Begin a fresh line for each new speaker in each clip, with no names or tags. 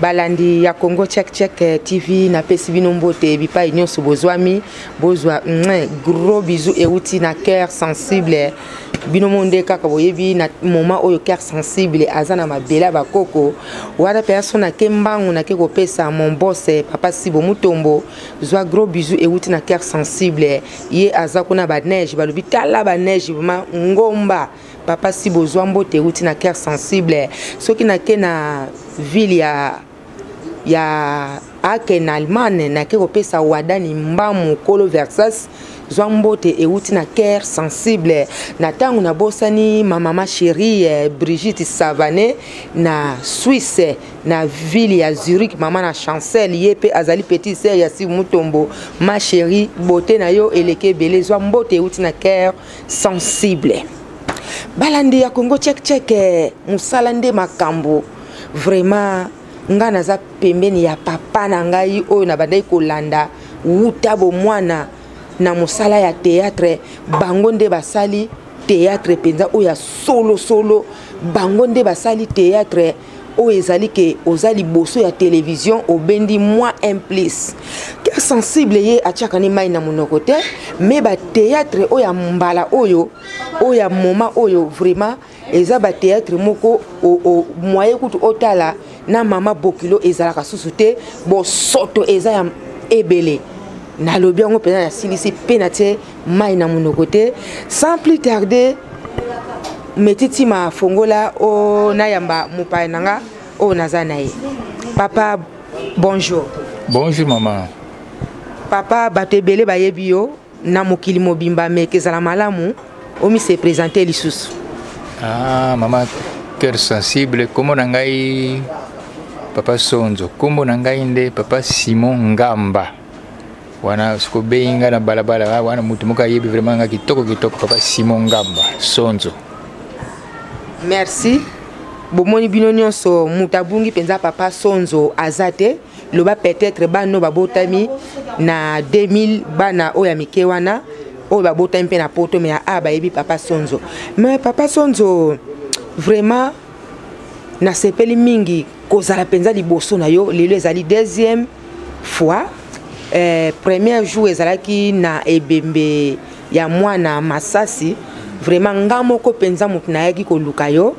balandi ya congo check check eh, tv napesi bino mbote bipai nyonso bozwami bozwa gros bisou euti na cœur sensible bino mo nde kaka boyebi na moment oyo cœur sensible aza na mabele ya bakoko wana mpe aso nake mbangu nake kopesa mon bos eh, papa sibo mutombo zwa gros bisou euti na cœur sensible ye aza kuna ba neige balobi tala ba neige vraiment ngomba papa si bozwa mbote euti na cœur sensible soki nake na ville ya ya ake na allemagne nake kopesa wadani mbamu kolo versas zwa mbote euti na cœur sensible na ntango nabosani mamama cherie eh, brigitte savane na swisse na ville ya Zurich mama na Chancel ye pe azali petite sœur ya Steve Mutombo ma chérie beauté na yo eleke ebele zwa mbote euti na cœur sensible balandi ya Congo check check eh, musala nde makambo vraiment nga naza pembeni ya papa na ngai oyo nabandaki kolanda wuta bomwana na mosala ya théâtre bango nde basali théâtre mpenza oyo ya solosolo bango nde basali théâtre oyo ezali ke oza liboso ya televizio obendi mwa implice ke sensible ye atiaka ne mai na monoko te me bateatre oyo ya mbala oyo oyo ya moma oyo vraiment eza bateatre moko mwaye kutu otala na mama bokilo ezalaka susu te bosoto eza ya ebele nalobi yango mpenza nasilisi mpe natie mai na monoko te sans plus tarder metitima afongola oyo nayamba mopaya na nga oyo naza na ye papa bonjour
bonjour mama
papa bato ebele bayebi yo na mokili mobimba meke ezala malamu omise présente lisusu
ah, mama cœur sensible nkombo na ngai papa sonzo nkombo na ngai nde papa simon ngamba wana soki obeyi ngai na balabala ah, wana motu moko ayebi vraiment ngai kitoko kitoko papa simon ngamba sonzo
merci bomoni bino nyonso moto abungi mpenza papa sonzo aza te loba peut-être bana oyo babotami na 2000 bana oyo ya mike wana oyo babotami mpe na poto me aa bayebi papa sonzo me papa sonzo vraiment nasepeli mingi kozala mpenza liboso na yo lelo ezali deuxième fois eh, premier jour ezalaki na ebembe ya mwana masasi vraiment nga moko mpenza moto nayaki koluka yo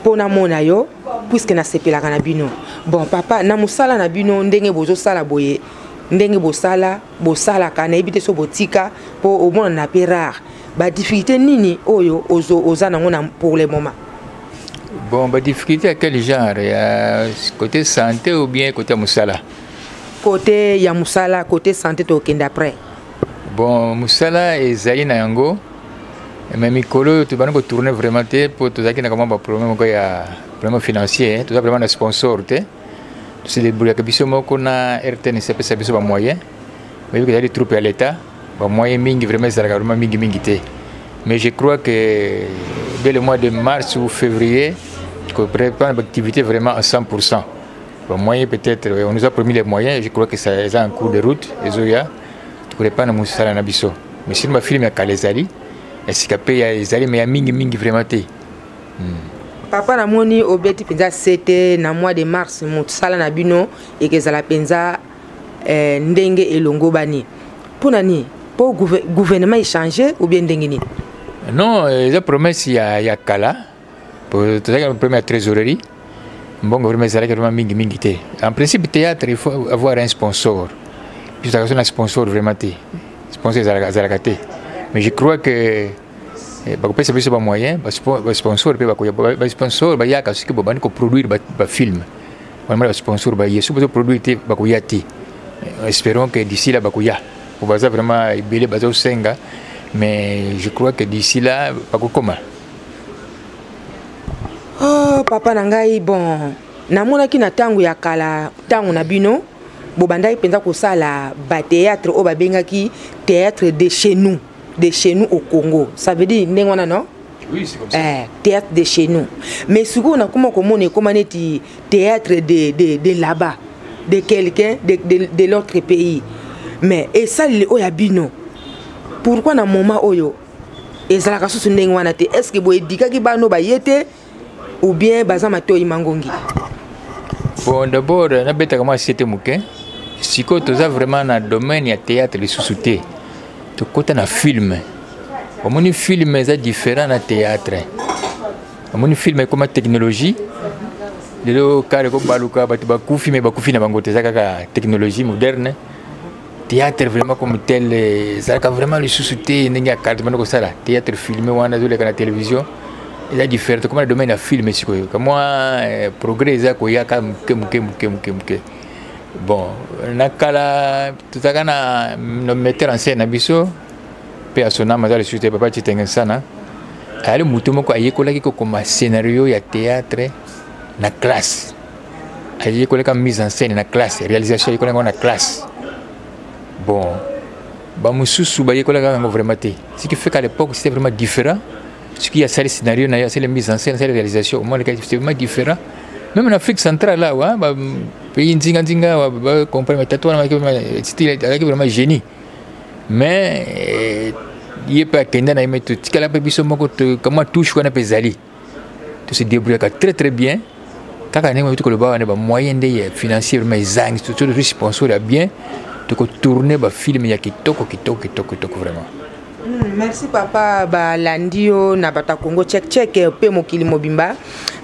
mpo namona yo puiske nasepelaka na bino bon papa na mosala na bino ndenge bozosala boye ndenge bosala bosalaka nayebi te so botika mpo omonana mpe rare badifficulté nini oyo oza nango na pour le moment
bon badifficulté ya quel genre ya côté santé ou bien côté ya mosala
côté ya mosala côté santé tokokende après
bon mosala ezali na yango mais mikolo oyo tobandi kotourne vraiment te mpo tozalaki na kamwa baproblème moko ya problème financier toza vraiment na sponsor te toselebrouillaka biso moko na rtnc apesa biso bamoyen oyebi ezali troupe ya l'état bamoyen mingi vraiment ezalaka vraiment mingi mingi te mais je crois que dès le mois de mars ou février koprépare baactivité vraiment à 100 bamoyen peut-être on nous a promis les moyens je crois que ça eza en cours de route ezoya tokorepana mosala na biso mais sino bafilme ya kala ezali ya sika mpe ezali me ya mingi mingi vraiment te
papa namoni obeti mpenza sete na mois de mars mosala na bino ekezala mpenza eh, ndenge elongobani mpo na nini mpo gouvernement echange ou bien ndenge nini
non eza promesse ya, ya kala tozalaki na problème ya trésorerie mbongo vraimen ezalaki vraimen mingi mingi te en principe théâtre il faut avoir un sponsor biso tozalaka so na sponsor vraiment te sponsor ezalaka te mais je crois que Eh, bakopesa biso bamoyen basponsor mpe basponsor bayaka soki babandi koproduire bafilme vraiment basponsor baye soki bazoproduire te bakoya te eh, espérons que d'ici là bakoya po baza vraiment ebele bazosenga mais je crois que d'ici là bakokoma
oh, papa na ngai bon namonaki na ntango ya kala ntango na bino bobandaki mpenza kosala bateatre oyo babengaki teatre de chez nous de chez nous au congo ça veut dire ndenge wana non
Oui, c'est comme ça.
Eh, théâtre de chez nous. Mais ce qu'on a comment comment on est comment est théâtre de, de, de là-bas, de quelqu'un de, de, de l'autre pays. Mais et ça le oya bino. Pourquoi na moment oyo ezalaka susu ndenge wana te est ce que boyedikaki bano baye te ou bien baza matoyi mangongi
bon d'abord nabetaka mwa sete moke sikoyo toza vraiment na domaine ya théâtre lisusu te tokota na filme omoni filme eza différent na théâtre omoni filme ekoma technologie lelo kare kobaluka bato bakufi me bakufi na bango te eza kaka technologie moderne théâtre vraiment comme tel ezalaka vraiment lisusu te ndenge ya karte banda kosala théâtre filme wana ezoleka na télévision eza différent tokoma na domaine ya filme sikoyo kamwa eh, progrès eza koyaka moke moke moke moke moke bon na kala tozalaka na metteur en scène na biso mpe ya sonama aza lisusu te papa citenge nsana ayali moto moko ayekolaki kokoma scénario ya théâtre na classe ayekolaka mise en scène na classe réalisation ayekolaka na classe bon bamosusu bayekolaka yango vraiment te ce qui fait qu'à l'époque c'était vraiment différent soki asali scénario na ye asali mise en scène asali réalisation omonaka c'est vraiment différent même en afrique centrale awa pays nzinganzinga awa bacomprendre matatu wana azalaki vraiment génie mais ye mpe akenda na ye me totikala mpe biso moko kama touche wana mpe ezali to se débrouillaka très très bien kaka ndenge moyoti koloba wana bamoyen nde ya financier vraimen ezangi soki tozwi sponsor ya bien tokotourne bafilme ya kitoko kitoko kitoko kitoko vraiment
hmm, merci papa balandi yo na bato ya congo check check eh, mpe mokili mobimba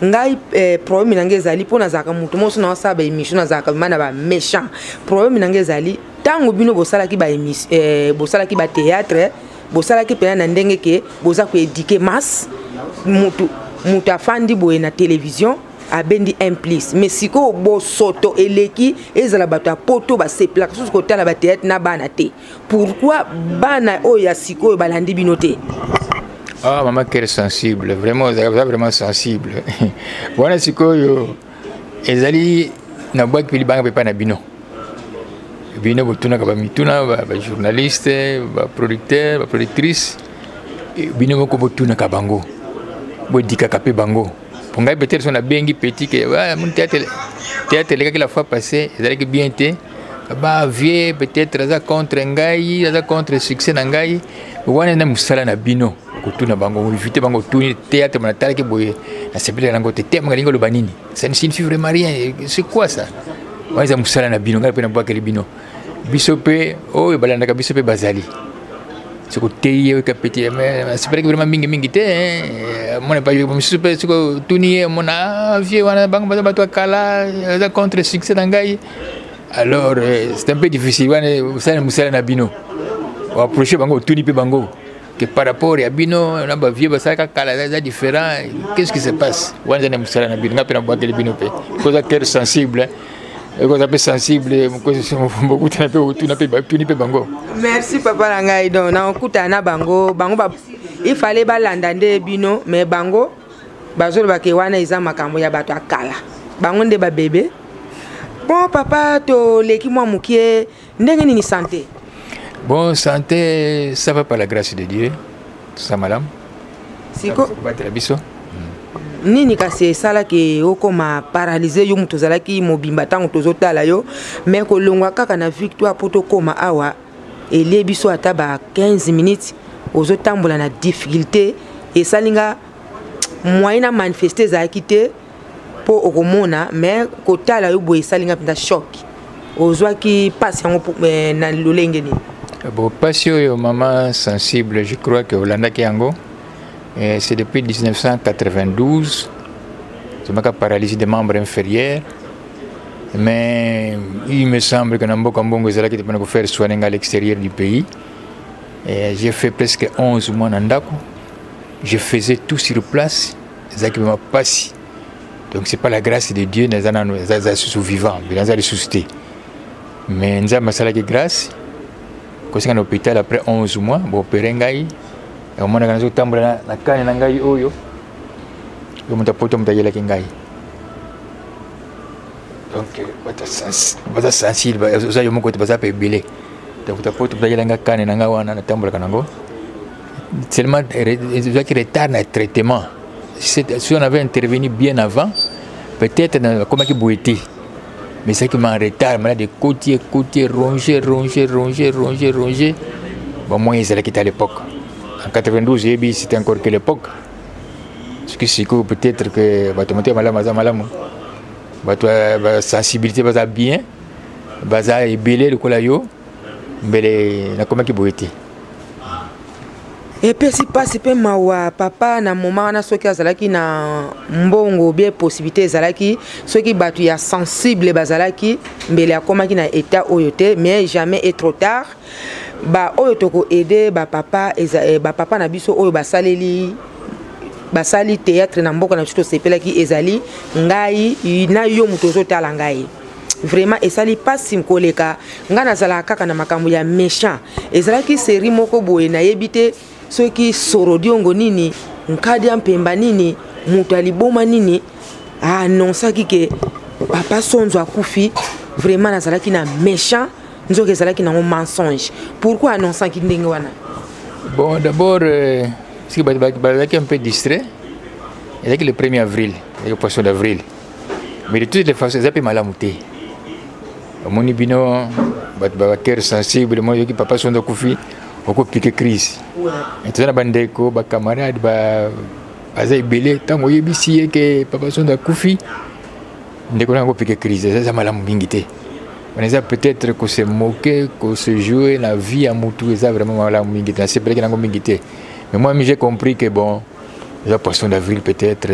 ngai eh, problème na ngai ezali mpo nazalaka moto mosusu na osala baémission nazalaka vraimen na baméchant problème na ngai ezali ntango bino bosalaki baémission eh, bosalaki batéâtre bosalaki mpenza na ndenge ke boza koedike masse mutu mutu afandi boye na télévision abendi un plus mais sikoyo bosoto eleki ezala bato ya poto basepelaka susu kotala bateatre na bana te pourkui bana oyo ya sikoyo balandi bino te
ah mama kere sensible vraiment oza vraiment sensible wana sikoyo ezali na bwaki mpe libanga mpe epai na bino bino botunaka bamituna bajournaliste baproducteur baproductrice e, bino moko botunaka bango bodikaka mpe bango mpo ngai peut-être so nabengi petit ke moni théâtre théâtre elekaki la fois passé ezalaki bien te ba vieux peut-être aza contre ngai aza contre succès na ngai wana nde mosala na bino okotuna bango invité bango otuni théâtre mona talaki boye nasepelaka nango te te makalingi oloba nini ça ne signifie vraiment rien c'est quoi ça wana eza mosala na bino ngai mpe nabwakeli bino biso mpe oyo balandaka biso mpe bazali soki oteyi ye oyika peti asepelaki vraiment mingimingi te mona misusu mpe soki otuni ye mona vie wana bango baza bato ya kala aza contre succès na ngai alors c'est un peu difficile wana osala mosala na bino oapproche bango otuni mpe bango que par rapport ya bino na ba vieux basalaka kala eza différent qu'est-ce qui se passe wana eza na mosala na bino nga mpe nabwakeli bino mpe koza cœur sensible ekoza mpe sensible bokutana mpe otuna mpe batuni mpe bango
merci papa na ngai donc nakokutana na bango bango il fallait balanda nde bino mais bango bazoloba ke wana eza makambo ya bato ya kala bango nde babebe bon papa toleki mwa moke ndenge nini sante
bon sante ça va par la grâce de dieu toza malamu sikobatela biso
nini kasi esalaki okoma paralyse yo moto ozalaki mobimba ntango tozotala yo me kolongwa kaka na victoire mpo tokóma awa elie biso ata ba 15 minutes ozotambola na difficulté esali nga moyen na manifeste ezalaki te mpo okomona me kotala yo boye esali nga mpenza shok ozwaki mpasi yango eh, na lolenge nini
eh, bo mpasi oyo mama sensible je crois que olandaki yango eh, c'est depuis 1992 tomaka paralysie de membre inférieur mais il me semble que na mboka mbongo ezalaki te mpona kofaire soine nga à l'extérieur du pays j'ai fait presque 11 mois na ndako je faisais tout sur place ezalaki mema mpasi donc c'est pas la grâce de dieu naza nano eza lisusu vivant bila naza lisusu te mais nzambe asalaki grâce kosenga na hôpital après 11 mois boopere ngai omonaka nazotambola na kane na ngai oyo yo moto apoto moto ayelaki ngai donc baza sensible oza yo moko te baza mpe ebele donc tapoto moto ayelaki ngai kane na ngai wana natambolaka nango seulement ezwaki retard na traitement si on avait intervenu bien avant peut-être nakomaki boye te mais ezalaki ma retard malade ekoti ekoti ronge ronge ronge ronge ronge bamoyen ezalaki te à l'époque en 92 yebi c'était encore que l'époque soki sikoyo peut-être que bato motema malamu aza malamu bato basensibilité baza bien baza ebele lokola yo mbele nakomaki boye te
epesi mpasi mpe mawa papa na moma wana soki azalaki na mbongo bie possibilité ezalaki soki bato ya sensible bazalaki mbele akomaki na état oyo te mais jamais et trop tard baoyo tokoaide bapapa eh, bapapa na biso oyo basaleli basali théâtre na mboka na biso tosepelaki ezali ngai na yo moto ozotala ngai vraiment esali mpasi koleka ngai nazalaka kaka na makambo ya méchant ezalaki série moko boye nayebi te soki sorodiongo nini nkadia mpemba nini moto ya liboma nini aanonsaki ke papa sonzo akufi vraiment nazalaki na méchant nzoka ezalaki nango mensonge pourquoi anonsaki ndenge wana
bon d'abord euh, soki bazalaki un peu distrait ezalaki le 1er avril ezalaki poisson d'avril mais de toutes les façons eza mpe malamu te omoni bino bato ba cœur sensible moi yoki papa sondo akufi okopike crise toza na bandeko bacamarade baza ebele ntango oyebisi ye ke papa sondo akufi ndeko na yango opike crise eza eza malamu mingi te wana eza peut-être ko se moquer ko se jouer na vie ya mutu eza vraiment malamu mingi te nasepelaki nango mingi te mais moi mi j'ai compris que bon eza poisson d'avril peut-être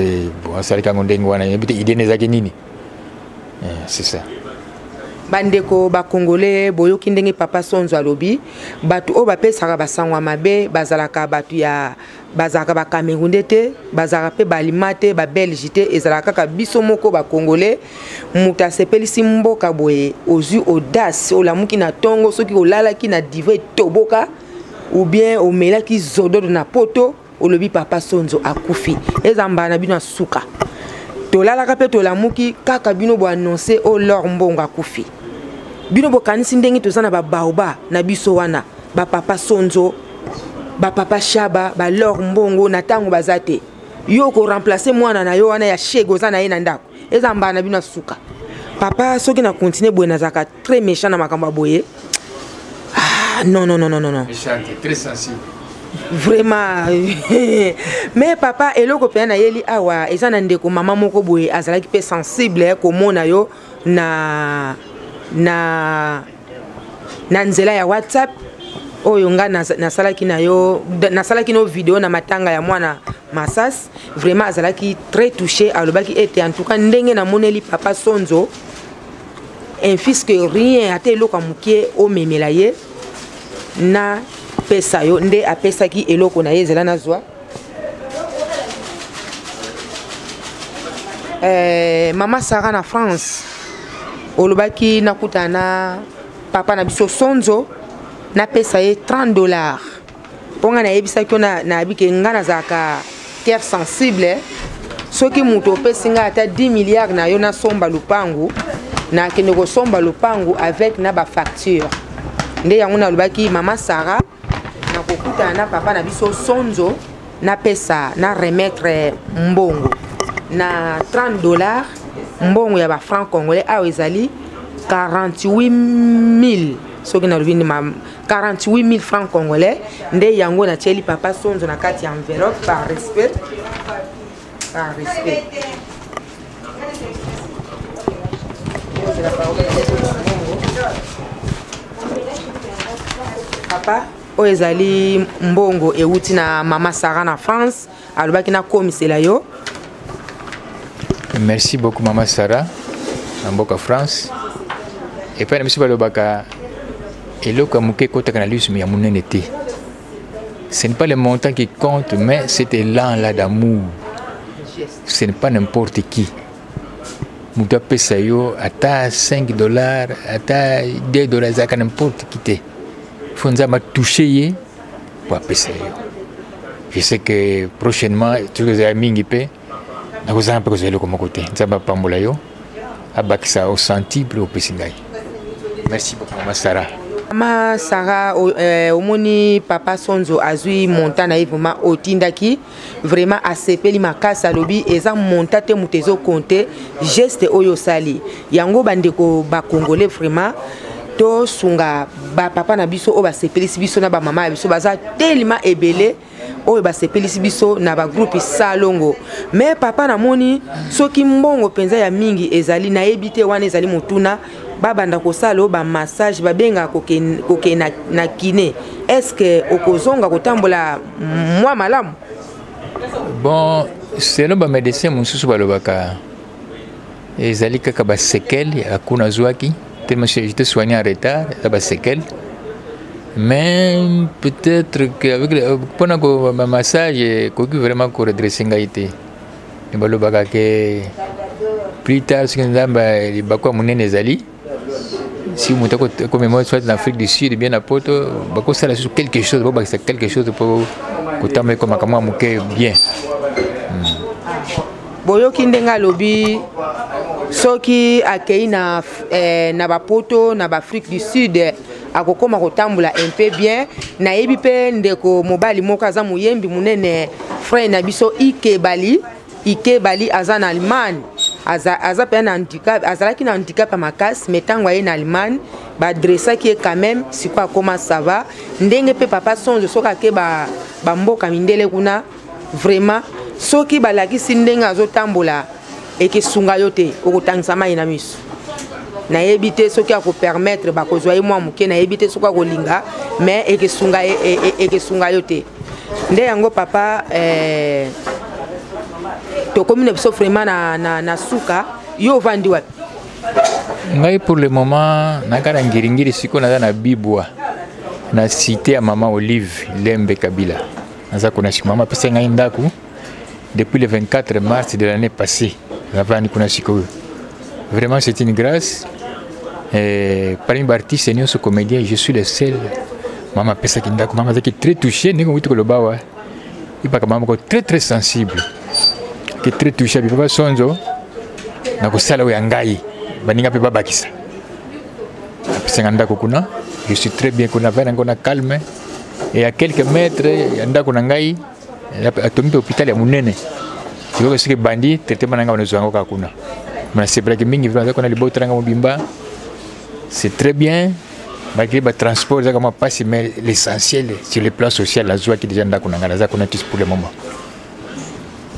bon asalaki yango ndenge wana yebi te idée nezaki nini eh, c'est ça
bandeko bacongolais boyoki ndenge papa sonzo alobi bato oyo bapesaka basango ya mabe bazalaka bato ya bazalaka bacamerounde te bazalaka mpe balima te babelge te ezalaka kaka biso moko bacongolais moto asepelisi mboka boye ozwi audace olamuki na ntongo soki olalaki na dive toboka ou bien omelaki zododo na poto olobi papa sonzo akufi eza mbala na bino ya suka tolalaka mpe tolamuki kaka bino boannonce o oh, lor mbongo akufi bino bokanisi ndenge toza na babaoba na biso wana bapapa sonzo bapapa shaba balor mbongo na ntango baza te yo okoremplace mwana na yo wana ya shege oza na ye na ndako eza mbala na bino ya suka papa soki na continue boye nazalaka très méchant na makambo ya boye ah, non non non non non
très sensible
vraiment mais papa eloko mpenza nayeli awa eza na ndeko mama moko boye azalaki mpe sensible eh, komona yo na na na nzela ya whatsapp oyo nga nasalaki na yo nasalaki no video na matanga ya mwana masas vraiment azalaki très touché alobaki ete en tout cas ndenge namoneli papa sonzo infisque rien ata eloko ya moke omemela ye na pesa yo nde apesaki eloko na ye ezela nazwa eh, mama sara na france olobaki nakutana na papa na biso sonzo napesa ye 30 dollars mpo ngai nayebisaki yo nayebi ke ngai nazalaka cœur sensible eh. soki moto opesi ngai ata 10 milliard na yo nasomba lopangu nakende kosomba lopangu avec na bafacture nde yango nalobaki mama sara nakokutana na papa na biso sonzo napesa na remettre mbongo na 30 dollars mbongo ya bafranc congolais awa ezali 48 000 soki nalobi 48000 francs congolais nde yango natyeli papa sonzo na kati ya enveloppe par respect par respect papa oyo ezali mbongo euti na mama sara na france alobaki nakomisela yo
merci beaucoup mama sara na mboka france epai na biso balobaka eloko ya moke ekotaka na lisu ya monene te ce n'est pas le montant qui compte mais cet élan là d'amour ce n'est pas n'importe qui moto apesa yo ata 5 dollars ata 2 dollars ezalaka n'importe qui te fo nzambe atouche ye po apesa yo je sais que prochainement soki ezala mingi mpe nakozala mpe kozwa eloko moko te nzambe apambola yo abakisa osensible opesi ngai merci beaucoup mama sara
mama sara omoni euh, papa sonzo azwi montant na ye vraimen otindaki vraiment asepeli makasi alobi eza monta te moto ezokonte geste oyo osali yango bandeko bakongole vraiment tosunga bapapa na biso oyo basepelisi biso na bamama ya biso baza telema ebele oyo basepelisi biso na bagroupe salongo me papa namoni soki mbongo mpenza ya mingi ezali nayebi te wana ezali motuna babanda kosala oyo bamassage babengaka kokende na, na kine est ce que okozonga kotambola mwa malamu
bon selon bamédecin mosusu balobaka ezali kaka basekele ya kuna azwaki tellement j'étais soigné en retard eza basekele mais peut-être que avec mpona bamassage ekoki vraiment koredresse ngai te balobaka ke plus tard soki nzambe libaku ya monene ezali si moto akomema soit na afrique du sud bien na poto bakosala susu quelque chose babakisa quelque chose mpo kotamba ekoma makambo ya moke bien hmm.
boyoki ndenge alobi soki akei na, eh, na bapoto na baafrique du sud akokoma kotambola un peu bien nayebi mpe ndeko mobali moko aza moyembi monene frère na biso ikebali ikebali aza na allemagne aza mpe na handicap azalaki na handicap ya makasi mai ntango aye na allemagne badressaki ye quand même sikoyo akoma sava ndenge mpe papa sonzo soki ake bamboka ba mindele kuna vraiment soki balakisi ndenge azotambola ekesunga yo te okotangisa mai na miso nayebi te soki akopermettre bakozwa ye mwa moke nayebi te soki akolinga mais ekesunga e, e, e, ekesunga yo te nde yango papa eh, tokomi na biso vraiment na, na, na suka yo ovandi wapi
ngai pour le moment naka na ngiringiri sikoyo naza na bibwa na site ya mama olive lembe kabila naza kuna sikoyo mama apesa ngai ndako depuis le 24 mars de l'année passée navandi kuna sikoyo vraiment c'est une grâce eh, parmi baartiste nyonso comédien je suis le seul mama apesaki ndako mama azalaki très touché ndenge outi koloba wa ipaka mama moko très très sensible ki très touché abi papa sonzo na kosala oyo ya ngai baninga mpe babakisa apesanga ndako kuna je suis très bien kuna vai nango na calme et à quelques mètres ya ndako na ngai atongi mpe hôpital ya monene sikoyo soki ebandi traitement na ngai banozwa yango kaka kuna nasepelaki mingi vraimen aza kuna libota na ngai mobimba c'est très bien malgré batransport ezaka mwa mpasi mais l'essentiel sur le plan social nazwaki déjà ndako na ngai naza kuna tis pour le moment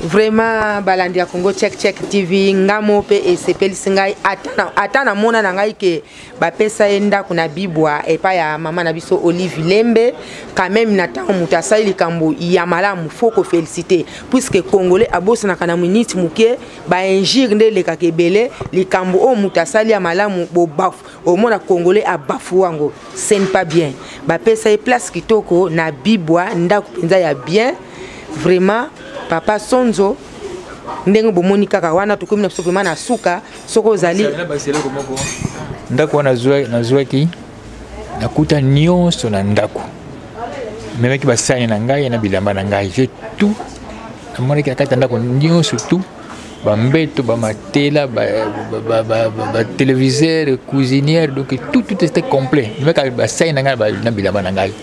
vraiment balandi ya congo check check tv ngamo mpe esepelisi ngai ata namona na ngai ke bapesa ye ndako na bibwa epai ya mama na biso olive lembe quand même na ntango moto asali likambo ya malamu fo kofelicite puiske congolais abosanaka na miniti moke bainjure nde elekaka ebele likambo oyo moto asali ya malamu bobafu omona congolais abafu yango ce ne pas bien bapesa ye place kitoko na bibwa ndako mpenza ya bien vraiment papa sonzo ndenge bomoni kaka wana tokomi na biso vraimen na suka soki ozali
ndako wana nazwaki nakuta nyonso na ndako memaki basani na ngai na bilamba na ngai je tout namonaki na kati ya ndako nyonso tout bambeto bamatela bateleviseur cuisinière donc tout tout était complet memaki basani na ngai na bilamba na ngai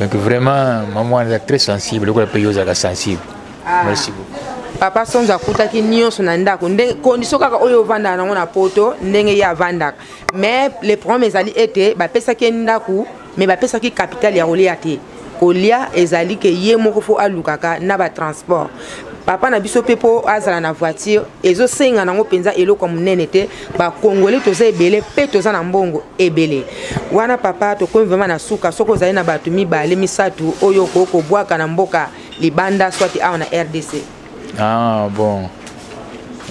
donc vraiment maman eza très sensible lokola mpe yo ozalaka sensible Ah. merci beaucoup
papa sonzo akutaki nyonso na ndako ndenge condition kaka oyo ovandaka nango na poto ndenge ye avandaka mais le problème ezali ete bapesaki ye ndako mais bapesaki capital ya kolia te kolia ezali ke ye moko fo alukaka na batransport papa na biso mpe mpo azala na voiture ezosenga nango mpenza eloko ya monene te bakongole toza ebele mpe toza na mbongo ebele wana papa tokomi vraimen na suka soki ozali na bato mibale misato oyo okoki kobwaka na mboka libanda soit awa na rdc
ah bon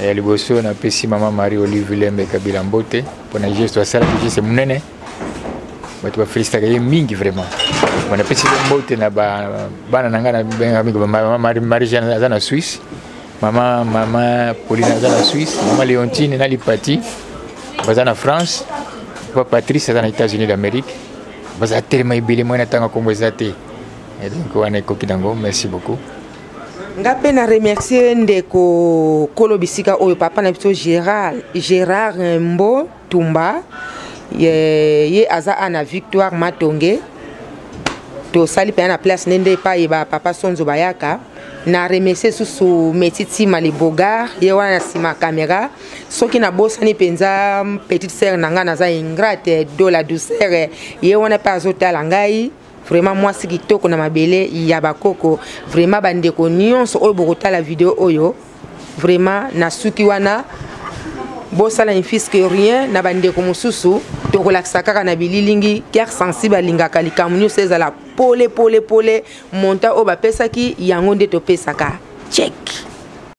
ya eh, liboso napesi mama marie olive lembe kabila mbote mpo na geste asalaki geste monene bato bafelisitaka ye mingi vraiment bon napesi ye mbote na bana na ngai nabengaka marie jeanne aza na suisse mama mama pauline aza na suisse mama leontine na lipati baza na france papa patrice aza na états-unis d'amérique baza telema ebele moi na ntango ya kongo eza te Et donc, on est Kokidango, merci beaucoup.
nga mpe na remercie ndeko kolo bisika oyo papa na biso gérard gérard mbo tumba ye, ye aza a na victoire matonge tosali mpenza na place nde nde epai ba papa sonzo bayaka na remercie susu metiti malibogar ye wana na nsima camera soki nabosani mpenza petite sere na ngai naza ingrate do la douceur ye wana mpe azotala ngai vraiment mwasi kitoko na mabele ya bakoko vraiment bandeko nyonso oyo bokotala video oyo vraiment nasuki wana bosala infis que rien na bandeko mosusu tokolakisa kaka na bililingi cœur sensible alingaka likambo nyonso ezala pole pole pole montant oyo bapesaki yango nde topesaka check